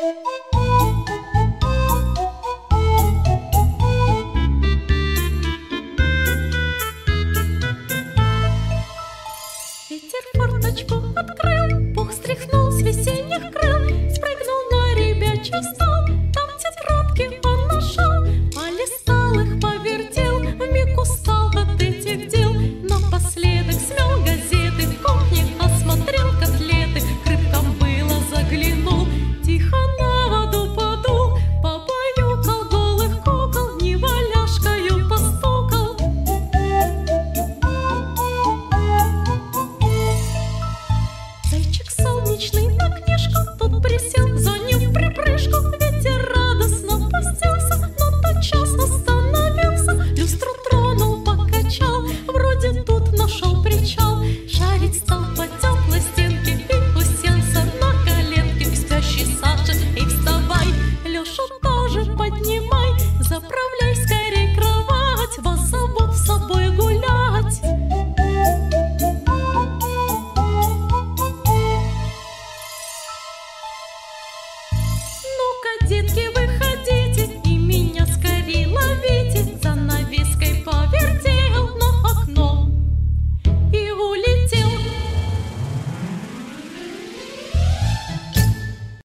Ветер форточку открыл, пух стряхнул с весенних крыл, спрыгнул на ребячий стол. картинки